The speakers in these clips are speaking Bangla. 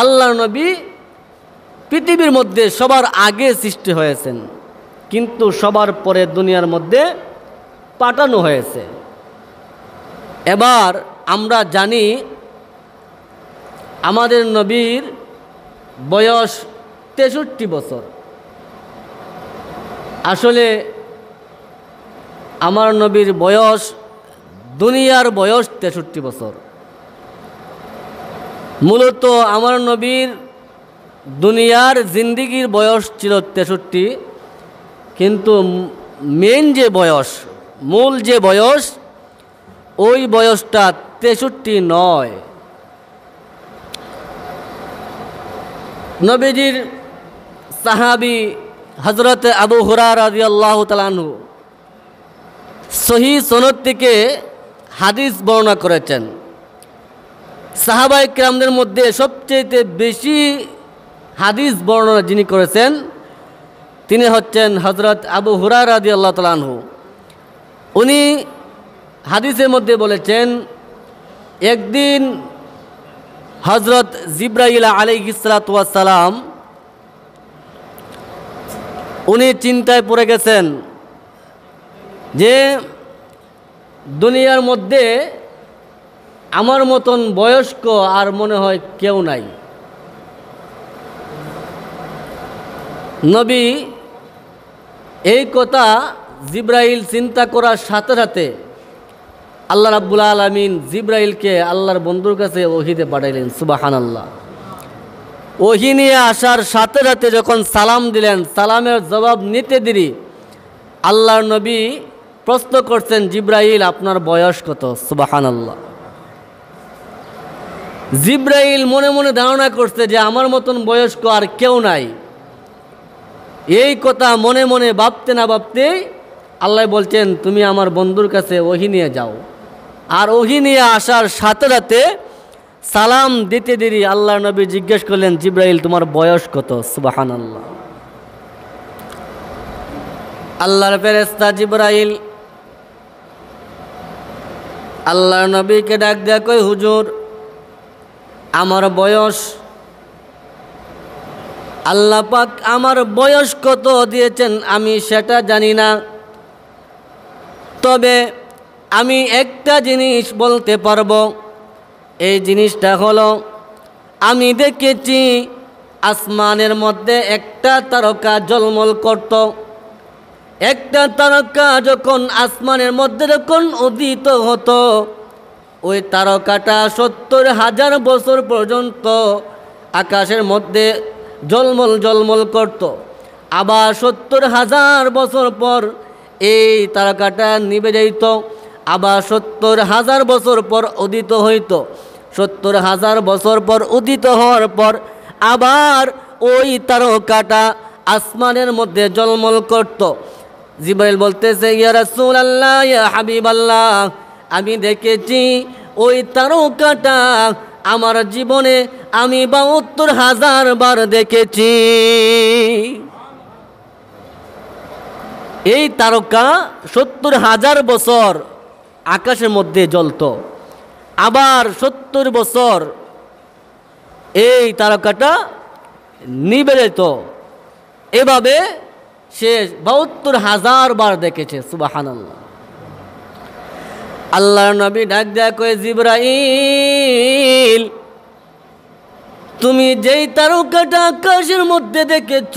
আল্লাহ নবী পৃথিবীর মধ্যে সবার আগে সৃষ্টি হয়েছেন, কিন্তু সবার পরে দুনিয়ার মধ্যে পাঠানো হয়েছে। এবার আমরা জানি আমাদের নবীর বয়স তেষট্টি বছর। আসলে আমার নবীর বয়স, দুনিয়ার বয়স তেষট্টি বছর। মূলত আমার নবীর দুনিয়ার জিন্দিগির বয়স ছিল তেষট্টি, কিন্তু মেন যে বয়স, মূল যে বয়স, ওই বয়সটা তেষট্টি নয়। নবীজির সাহাবি হজরত আবু হুরা রাজি আল্লাহ তালানহু সহি সনদ থেকে হাদিস বর্ণনা করেছেন। সাহাবাই ক্রামদের মধ্যে সবচেয়ে বেশি হাদিস বর্ণনা যিনি করেছেন, তিনি হচ্ছেন হজরত আবু হুরা রাজি আল্লাহ তালানহু উনি হাদিসের মধ্যে বলেছেন, একদিন হজরত জিব্রাইল আলিহিসালাম উনি চিন্তায় পড়ে গেছেন যে দুনিয়ার মধ্যে আমার মতন বয়স্ক আর মনে হয় কেউ নাই। নবী এই কথা জিব্রাইল চিন্তা করার সাথে সাথে আল্লাহ রাব্বুল আলমিন জিব্রাইলকে আল্লাহর বন্ধুর কাছে ওহিতে পাঠাইলেন সুবাহান আল্লাহ ওহি নিয়ে আসার সাথে সাথে যখন সালাম দিলেন, সালামের জবাব নিতে দিরি, আল্লাহর নবী প্রশ্ন করছেন, জিব্রাইল, আপনার বয়স কত? সুবাহান আল্লাহ জিব্রাইল মনে মনে ধারণা করছে যে আমার মতন বয়স্ক আর কেউ নাই। এই কথা মনে মনে ভাবতে না ভাবতে আল্লাহ বলছেন, তুমি আমার বন্ধুর কাছে ওহি নিয়ে যাও। আর ওহি নিয়ে আসার সাথে সাথে সালাম দিতে দেরি আল্লাহ নবী জিজ্ঞেস করলেন, জিব্রাইল, তোমার বয়স কত? সুবাহান আল্লাহ আল্লাহর ফেরেস্তা জিব্রাইল, আল্লাহর নবীকে ডাক দেয়া কই হুজুর আমার বয়স। আল্লাহ পাক আমার বয়স কত দিয়েছেন আমি সেটা জানি না। তবে আমি একটা জিনিস বলতে পারব। এই জিনিসটা হলো, আমি দেখেছি আসমানের মধ্যে একটা তারকা জলমল করত। একটা তারকা যখন আসমানের মধ্যে যখন উদিত হতো ওই তারকাটা সত্তর হাজার বছর পর্যন্ত আকাশের মধ্যে জলমল জলমল করত। আবার সত্তর হাজার বছর পর এই তারকাটা নিবে যাইত। আবার সত্তর হাজার বছর পর উদিত হইত। সত্তর হাজার বছর পর উদিত হওয়ার পর আবার ওই তারকাটা আসমানের মধ্যে জলমল করত। জিবাইল বলতেছে, ইয়া রাসূল আল্লাহ হাবিব আল্লাহ আমি দেখেছি ওই তারকাটা আমার জীবনে আমি বাহাত্তর হাজার বার দেখেছি। এই তারকা সত্তর হাজার বছর আকাশের মধ্যে জ্বলত। আবার সত্তর বছর এই তারকাটা নিবে যেত এভাবে সে বাহাত্তর হাজার বার দেখেছে, সুবাহানাল্লাহ। আল্লাহর নবী ডাক দেয়া কয়ে, জিব্রাইল, তুমি যেই তারকাটা আকাশের মধ্যে দেখেছ,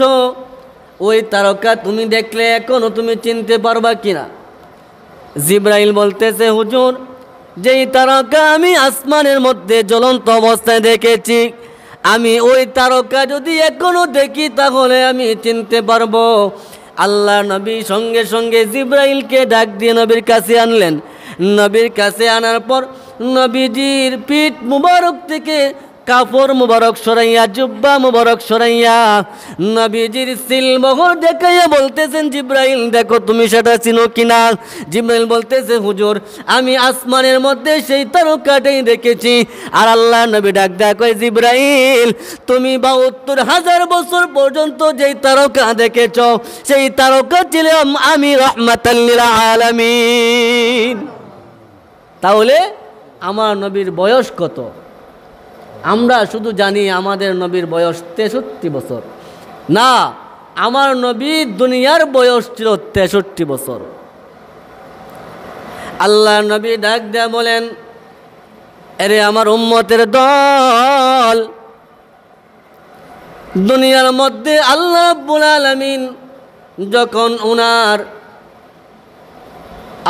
ওই তারকা তুমি দেখলে এখনও তুমি চিনতে পারবা কিনা? জিব্রাইল বলতেছে, হুজুর, যেই তারকা আমি আসমানের মধ্যে জ্বলন্ত অবস্থায় দেখেছি, আমি ওই তারকা যদি এখনও দেখি তাহলে আমি চিনতে পারব। আল্লাহ নবী সঙ্গে সঙ্গে জিব্রাইলকে ডাক দিয়ে নবীর কাছে আনলেন। নবীর কাছে আনার পর নবীজির পিঠ মুবারক থেকে কাপড় মুবারক সরাইয়া, জুব্বা মুবারক সরাইয়া নবীজির সিলমোহর দেখাইয়া বলতেছেন, জিব্রাইল, দেখো তুমি সেটা চিনো কিনা? জিব্রাইল বলতেছে, হুজুর, আমি আসমানের মধ্যে সেই তারকাটাই দেখেছি। আর আল্লাহ নবী ডাক দেখো জিব্রাইল, তুমি বাহাত্তর হাজার বছর পর্যন্ত যেই তারকা দেখেছ, সেই তারকা ছিলাম আমি রহমাতাল্লিল আলামিন। তাহলে আমার নবীর বয়স কত? আমরা শুধু জানি আমাদের নবীর বয়স তেষট্টি বছর। না, আমার নবী দুনিয়ার বয়স ছিল তেষট্টি বছর। আল্লাহ নবী ডাক দেয়া বলেন, এরে আমার উম্মতের দল, দুনিয়ার মধ্যে আল্লাহ আলমিন যখন উনার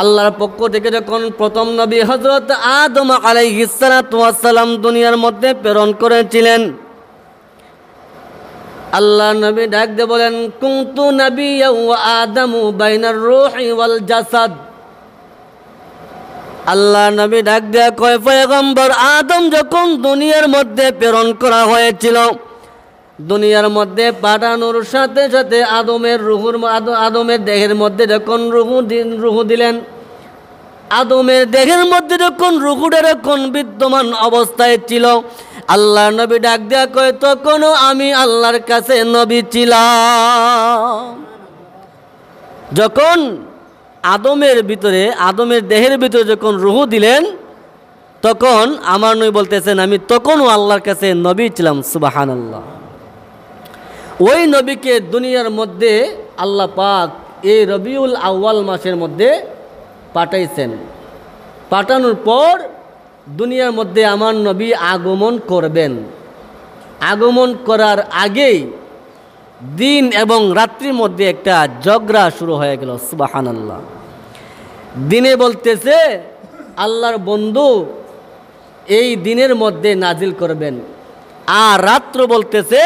আল্লাহর পক্ষ থেকে যখন প্রথম নবী হজরত আদম আলাইহিসালাম দুনিয়ার মধ্যে প্রেরণ করেছিলেন, আল্লাহ নবী ডাক দিয়ে বলেন, কুন্তু নবী আদমু জাসাদ। আল্লাহ নবী ডাক দেয়া কয়, পয়গম্বর আদম যখন দুনিয়ার মধ্যে প্রেরণ করা হয়েছিল দুনিয়ার মধ্যে পাঠানোর সাথে সাথে আদমের রুহুর আদমের দেহের মধ্যে যখন রুহু দিন রুহু দিলেন, আদমের দেহের মধ্যে যখন রুহুটা যখন বিদ্যমান অবস্থায় ছিল আল্লাহ নবী ডাক দেয়া কয়, তখনও আমি আল্লাহর কাছে নবী ছিলাম। যখন আদমের ভিতরে, আদমের দেহের ভিতরে যখন রুহু দিলেন, তখন আমার নই বলতেছেন, আমি তখনও আল্লাহর কাছে নবী ছিলাম সুবাহান আল্লাহ ওই নবীকে দুনিয়ার মধ্যে আল্লাহ পাক এই রবিউল আউ্য়াল মাসের মধ্যে পাঠাইছেন। পাঠানোর পর দুনিয়ার মধ্যে আমার নবী আগমন করবেন। আগমন করার আগেই দিন এবং রাত্রির মধ্যে একটা ঝগড়া শুরু হয়ে গেল সুবাহান আল্লাহ দিনে বলতেছে, আল্লাহর বন্ধু এই দিনের মধ্যে নাজিল করবেন। আর রাত্র বলতেছে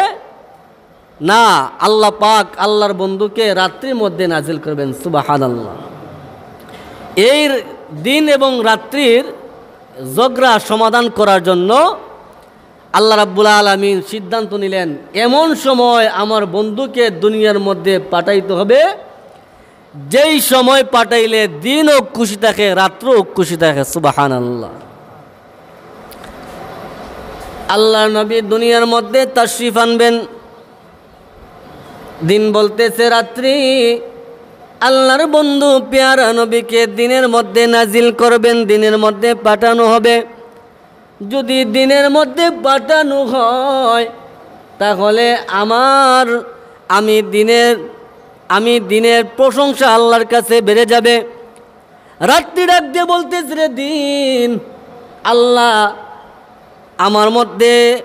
না, আল্লাহ পাক আল্লাহর বন্ধুকে রাত্রির মধ্যে নাজিল করবেন সুবাহান আল্লাহ এই দিন এবং রাত্রির ঝগড়া সমাধান করার জন্য আল্লাহ রাব্বুল আলমিন সিদ্ধান্ত নিলেন, এমন সময় আমার বন্ধুকে দুনিয়ার মধ্যে পাঠাইতে হবে, যেই সময় পাঠাইলে দিনও খুশি থাকে, রাত্রও খুশি থাকে সুবাহান আল্লাহ আল্লাহ নবী দুনিয়ার মধ্যে তাশরিফ আনবেন দিন বলতেছে রাত্রি। আল্লাহর বন্ধু পেয়ারা নবীকে দিনের মধ্যে নাজিল করবেন, দিনের মধ্যে পাঠানো হবে। যদি দিনের মধ্যে পাঠানো হয়, তাহলে আমার, আমি দিনের আমি দিনের প্রশংসা আল্লাহর কাছে বেড়ে যাবে। রাত্রি দিয়ে বলতেছে রে দিন, আল্লাহ আমার মধ্যে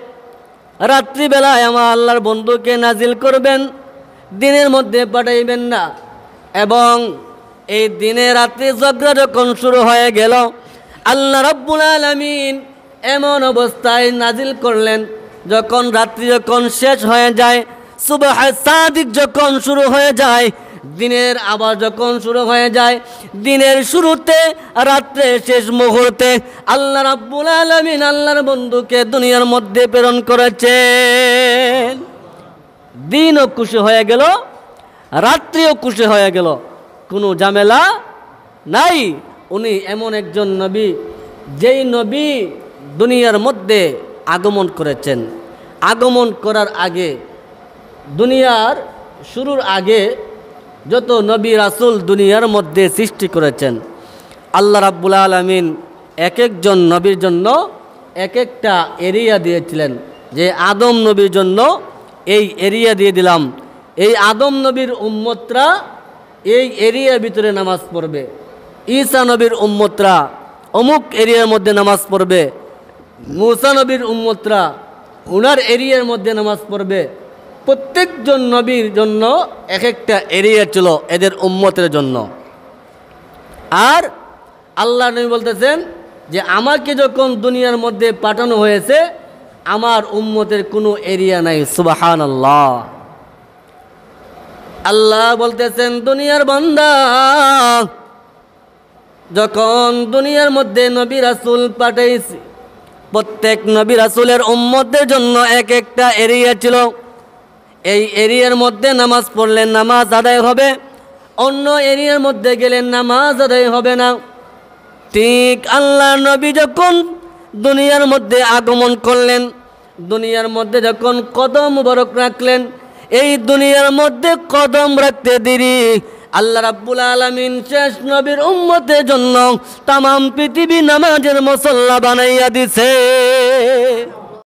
রাত্রিবেলায় আমার আল্লাহর বন্ধুকে নাজিল করবেন। দিনের মধ্যে পাঠাইবেন না। এবং এই দিনে রাত্রি ঝগড়া যখন শুরু হয়ে গেল, আল্লাহ রব্বুল আলমিন এমন অবস্থায় নাজিল করলেন, যখন রাত্রি যখন শেষ হয়ে যায়, সুবাহ সাদিক যখন শুরু হয়ে যায়, দিনের আবার যখন শুরু হয়ে যায়, দিনের শুরুতে, রাত্রে শেষ মুহূর্তে আল্লাহ রাব্বুল আলমিন আল্লাহর বন্ধুকে দুনিয়ার মধ্যে প্রেরণ করেছেন। দিনও খুশি হয়ে গেল, রাত্রিও খুশি হয়ে গেল। কোনো ঝামেলা নাই। উনি এমন একজন নবী, যেই নবী দুনিয়ার মধ্যে আগমন করেছেন। আগমন করার আগে, দুনিয়ার শুরুর আগে যত নবী রাসুল দুনিয়ার মধ্যে সৃষ্টি করেছেন, আল্লাহ রাব্বুল আলমিন এক একজন নবীর জন্য এক একটা এরিয়া দিয়েছিলেন যে আদম নবীর জন্য এই এরিয়া দিয়ে দিলাম। এই আদম নবীর উম্মতরা এই এরিয়ার ভিতরে নামাজ পড়বে। ঈসা নবীর উম্মতরা অমুক এরিয়ার মধ্যে নামাজ পড়বে। মুসা নবীর উম্মতরা ওনার এরিয়ার মধ্যে নামাজ পড়বে। প্রত্যেকজন নবীর জন্য এক একটা এরিয়া ছিল এদের উম্মতের জন্য। আর আল্লাহ নবী বলতেছেন যে, আমাকে যখন দুনিয়ার মধ্যে পাঠানো হয়েছে আমার উম্মতের কোনো এরিয়া নাই সুবাহান আল্লাহ আল্লাহ বলতেছেন, দুনিয়ার বান্দা, যখন দুনিয়ার মধ্যে নবী রাসুল পাঠাইছি, প্রত্যেক নবী রাসুলের উম্মতের জন্য এক একটা এরিয়া ছিল। এই এরিয়ার মধ্যে নামাজ পড়লে নামাজ আদায় হবে, অন্য এরিয়ার মধ্যে গেলে নামাজ আদায় হবে না। ঠিক আল্লাহ নবী যখন দুনিয়ার মধ্যে আগমন করলেন, দুনিয়ার মধ্যে যখন কদম বরক রাখলেন, এই দুনিয়ার মধ্যে কদম রাখতে দেরি। আল্লাহ রাব্বুল আলমিন শেষ নবীর উম্মতের জন্য তাম পৃথিবী নামাজের মসল্লা বানাইয়া দিছে।